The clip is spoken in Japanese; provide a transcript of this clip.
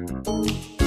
うん。